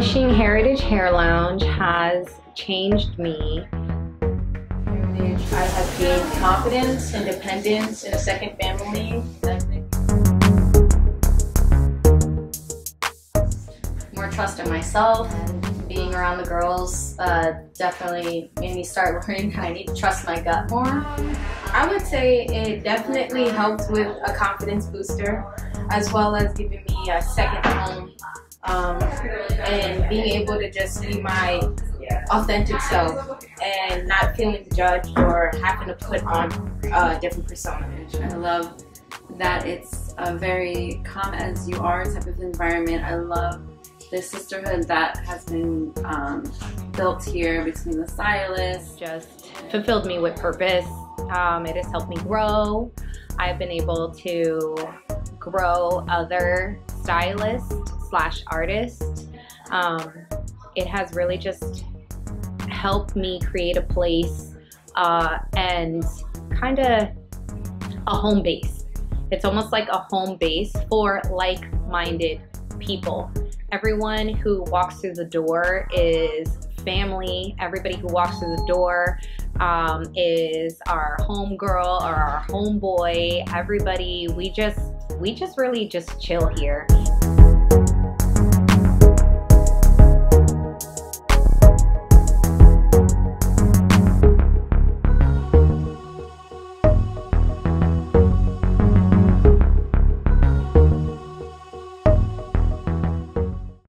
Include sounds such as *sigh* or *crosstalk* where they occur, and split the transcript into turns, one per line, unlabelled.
Establishing Hairitage Hair Lounge has changed me.
I have gained confidence, independence, and a second family.
More trust in myself and being around the girls uh, definitely made me start *laughs* learning that I need to trust my gut more.
I would say it definitely helped with a confidence booster as well as giving me a second home um, and being able to just be my authentic self and not feeling judged or having to put on a different persona.
I love that it's a very come as you are type of environment. I love the sisterhood that has been um, built here between the stylists.
Just fulfilled me with purpose. Um, it has helped me grow. I've been able to grow other stylists slash artists. Um, it has really just helped me create a place uh, and kind of a home base. It's almost like a home base for like-minded people. Everyone who walks through the door is family. Everybody who walks through the door um, is our home girl or our homeboy. Everybody, we just we just really just chill here.